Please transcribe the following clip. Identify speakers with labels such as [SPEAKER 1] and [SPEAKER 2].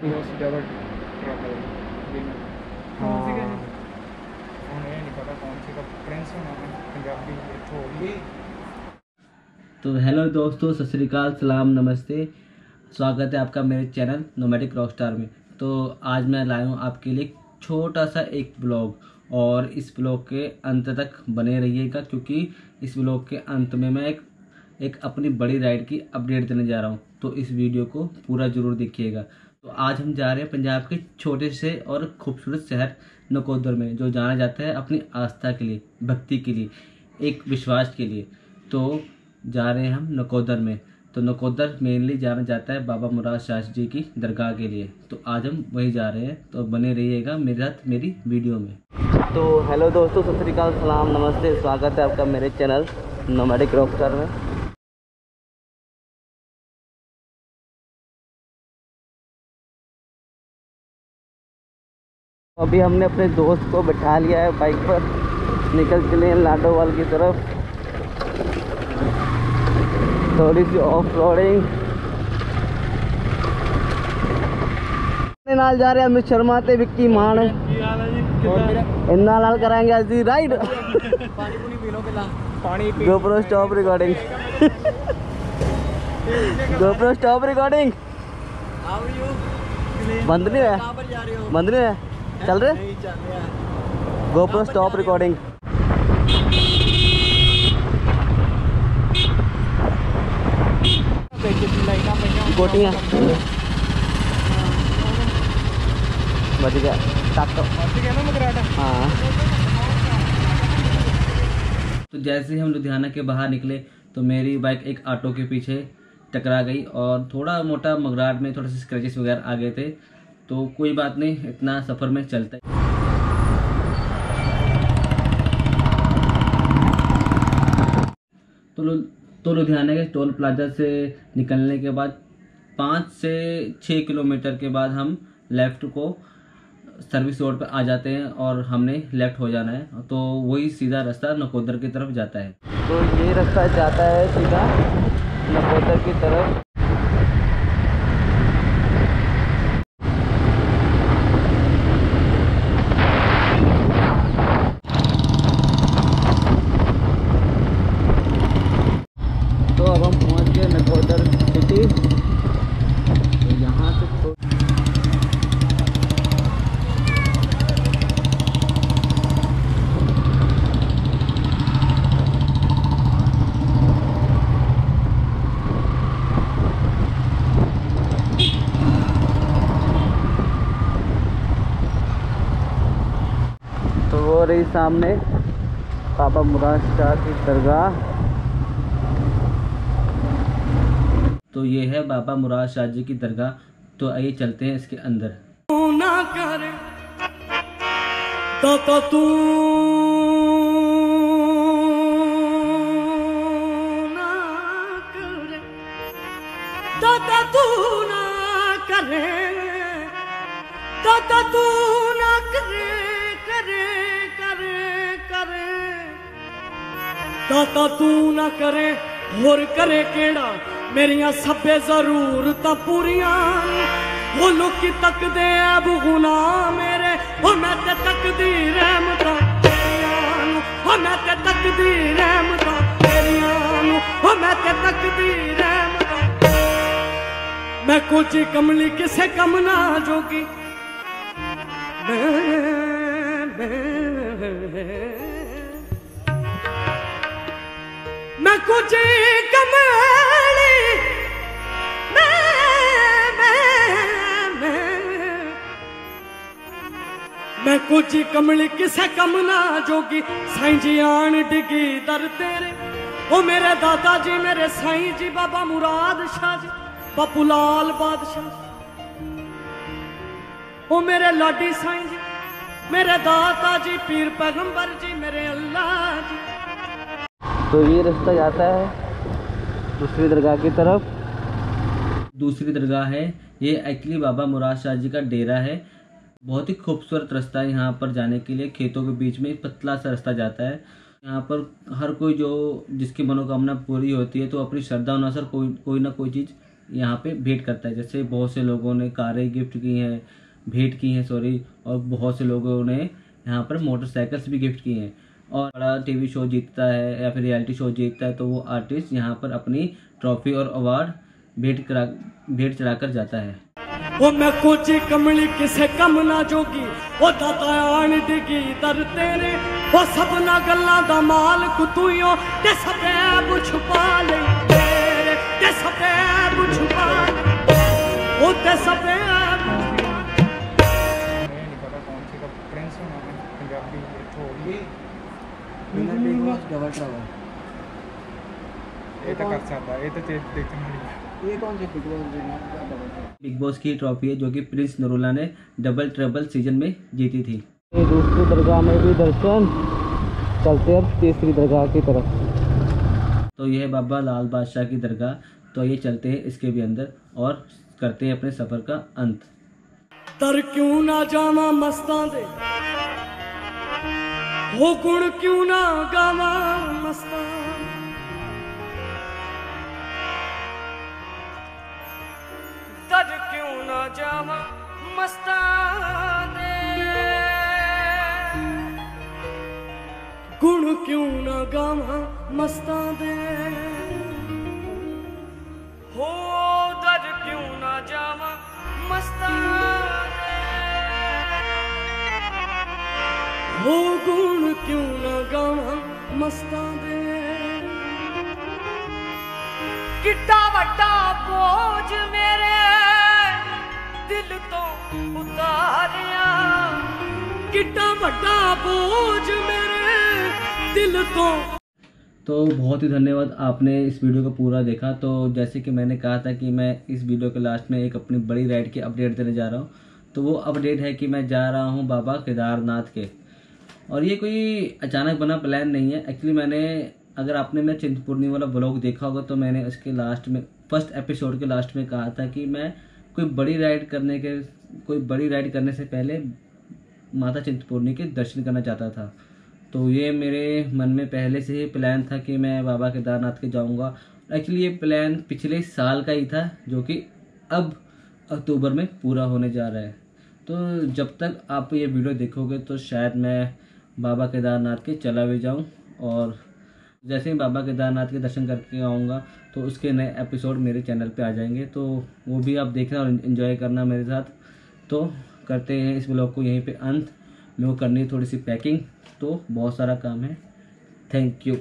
[SPEAKER 1] तो
[SPEAKER 2] तो हेलो दोस्तों सत श्रीकाल सलाम नमस्ते। स्वागत है आपका मेरे चैनल नोमेटिक रॉक स्टार में। तो आज मैं लाया हूँ आपके लिए छोटा सा एक ब्लॉग। और इस ब्लॉग के अंत तक बने रहिएगा क्योंकि इस ब्लॉग के अंत में मैं एक एक अपनी बड़ी राइड की अपडेट देने जा रहा हूँ। तो इस वीडियो को पूरा ज़रूर देखिएगा। तो आज हम जा रहे हैं पंजाब के छोटे से और खूबसूरत शहर नकोदर में, जो जाना जाता है अपनी आस्था के लिए, भक्ति के लिए, एक विश्वास के लिए। तो जा रहे हैं हम नकोदर में। तो नकोदर मेनली जाना जाता है बाबा मुराद शाह जी की दरगाह के लिए। तो आज हम वही जा रहे हैं। तो बने रहिएगा मेरे साथ मेरी वीडियो में। तो हेलो दोस्तों, सत श्रीकाल सलाम, नमस्ते, स्वागत है आपका मेरे चैनल नोमेडिक रॉकस्टार में। अभी हमने अपने दोस्त को बैठा लिया है बाइक पर, निकल चले हैं लाडोवाल की तरफ़। थोड़ी सी ऑफ़ रोडिंग
[SPEAKER 1] नाल
[SPEAKER 2] जा रहे अमित शर्मा ते विक्की
[SPEAKER 1] मान। इन्ना लाल कराएँगे आज दी ride.
[SPEAKER 2] GoPro stop recording GoPro stop recording बंद
[SPEAKER 1] नहीं है बंद नहीं
[SPEAKER 2] है चल रहे गोप्रो
[SPEAKER 1] स्टॉप रिकॉर्डिंग बच गया।
[SPEAKER 2] हाँ। तो जैसे ही हम लुधियाना के बाहर निकले तो मेरी बाइक एक ऑटो के पीछे टकरा गई और थोड़ा मोटा मगराट में थोड़े से स्क्रैचेस वगैरह आ गए थे। तो कोई बात नहीं, इतना सफ़र में चलता है। तो तो लुधियाना के टोल प्लाजा से निकलने के बाद पाँच से छः किलोमीटर के बाद हम लेफ़्ट को सर्विस रोड पर आ जाते हैं और हमने लेफ़्ट हो जाना है। तो वही सीधा रास्ता नकोदर की तरफ़ जाता है। तो ये रास्ता जाता है सीधा नकोदर की तरफ़ तो अब हम पहुँच गए नकोदर सिटी तो यहाँ से थो- मेरे सामने बाबा मुराद शाह की दरगाह। तो ये है बाबा मुराद शाह जी की दरगाह। तो आइए चलते हैं इसके अंदर।
[SPEAKER 1] ना तू ना करे तो, तो तू करे तू करे करे। ਦਾਤਾ ਤੂੰ ਨਾ ਕਰੇ ਹੋਰ ਕਰੇ ਕਿਹੜਾ ਮੇਰੀਆਂ ਸਭੇ ਜ਼ਰੂਰਤਾਂ ਪੂਰੀਆਂ ਉਹ ਲੋਕੀ ਤੱਕਦੇ ਆ ਬਗੁਨਾ ਮੇਰੇ ਉਹ ਮੈਂ ਤੇ ਤੱਕਦੀ ਰਹਿਮਤਾਂ ਤੇਰੀਆਂ ਨੂੰ ਉਹ ਮੈਂ ਤੇ ਤੱਕਦੀ ਰਹਿਮਤਾਂ ਤੇਰੀਆਂ ਨੂੰ ਉਹ ਮੈਂ ਤੇ ਤੱਕਦੀ ਰਹਿਮਤਾਂ ਮੈਂ ਕੁਝ ਕਮਲੀ ਕਿਸੇ ਕਮ ਨਾ ਜੋਗੀ ਮੈਂ ਮੈਂ कुछ कमाने मैं कुछ कमली किसे कम ना जोगी साईं जी आन डिगी दर तेरे ओ मेरे दादा जी मेरे साईं जी बाबा मुराद शाह जी बापू लाल बादशाह ओ मेरे लाडी साई जी मेरे दाता जी पीर पैगंबर जी मेरे अल्लाह जी
[SPEAKER 2] तो ये रास्ता जाता है दूसरी दरगाह की तरफ़। दूसरी दरगाह है। ये एक्चुअली बाबा मुराद शाह जी का डेरा है। बहुत ही खूबसूरत रास्ता है यहाँ पर जाने के लिए। खेतों के बीच में पतला सा रास्ता जाता है। यहाँ पर हर कोई जो जिसकी मनोकामना पूरी होती है तो अपनी श्रद्धा अनुसार कोई कोई ना कोई चीज़ यहाँ पे भेंट करता है। जैसे बहुत से लोगों ने कारें गिफ्ट की हैं, भेंट की हैं सॉरी और बहुत से लोगों ने यहाँ पर मोटरसाइकिल्स भी गिफ्ट की हैं। और बड़ा टीवी शो जीतता है या फिर रियलिटी शो जीतता है तो वो आर्टिस्ट यहाँ पर अपनी ट्रॉफी और अवार्ड भेंट करा, भेंट चढ़ाकर जाता है।
[SPEAKER 1] ओ मैं कोची कमली किसे कम ना जोगी, ओ दाता आन डिगी दर तेरे, ओ गल्ला
[SPEAKER 3] दा माल कुतुयो ते छुपा ले, तेरे, ते छुपा ओ ते
[SPEAKER 4] डबल
[SPEAKER 3] ट्रबल ये तो ये तो देखते हैं
[SPEAKER 4] ये कौन से बिग बॉस
[SPEAKER 2] बिग बॉस की ट्रॉफी है जो कि प्रिंस नरोला ने डबल ट्रबल सीज़न में जीती थी। दूसरी दरगाह में भी दर्शन। चलते हैं तीसरी दरगाह की तरफ़। तो यह बाबा लाल बादशाह की दरगाह। तो ये चलते हैं इसके भी अंदर और करते हैं अपने सफ़र का अंत।
[SPEAKER 1] तर क्यों ना जावा मस्ता दे। ਹੋ ਗੁਣ ਕਿਉਂ ਨਾ ਗਾਵਾਂ ਮਸਤਾਂ? ਦਰ ਕਿਉਂ ਨਾ ਜਾਵਾਂ ਮਸਤਾਂ ਦੇ? ਗੁਣ ਕਿਉਂ ਨਾ ਗਾਵਾਂ ਮਸਤਾਂ ਦੇ? ਕਿੱਡਾ ਵੱਡਾ ਬੋਝ ਮੇਰੇ ਦਿਲ ਤੋਂ ਉਤਾਰਿਆ ਕਿੱਡਾ ਵੱਡਾ ਬੋਝ ਮੇਰੇ ਦਿਲ ਤੋਂ
[SPEAKER 2] तो बहुत ही धन्यवाद आपने इस वीडियो को पूरा देखा तो जैसे कि मैंने कहा था कि मैं इस वीडियो के लास्ट में एक अपनी बड़ी राइड की अपडेट देने जा रहा हूँ तो वो अपडेट है कि मैं जा रहा हूँ बाबा केदारनाथ के और ये कोई अचानक बना प्लान नहीं है एक्चुअली मैंने अगर आपने मैं चिंतपूर्णी वाला ब्लॉग देखा होगा तो मैंने उसके लास्ट में फ़र्स्ट एपिसोड के लास्ट में कहा था कि मैं कोई बड़ी राइड करने के, कोई बड़ी राइड करने से पहले माता चिंतपूर्णी के दर्शन करना चाहता था। तो ये मेरे मन में पहले से ही प्लान था कि मैं बाबा केदारनाथ के जाऊँगा। एक्चुअली ये प्लान पिछले साल का ही था, जो कि अब अक्टूबर में पूरा होने जा रहा है। तो जब तक आप ये वीडियो देखोगे तो शायद मैं बाबा केदारनाथ के चला भी जाऊँ और जैसे ही बाबा केदारनाथ के दर्शन करके आऊँगा तो उसके नए एपिसोड मेरे चैनल पे आ जाएँगे। तो वो भी आप देखना और इन्जॉय करना मेरे साथ। तो करते हैं इस ब्लॉग को यहीं पे अंत। मेरे को करनी है थोड़ी सी पैकिंग तो बहुत सारा काम है। Thank you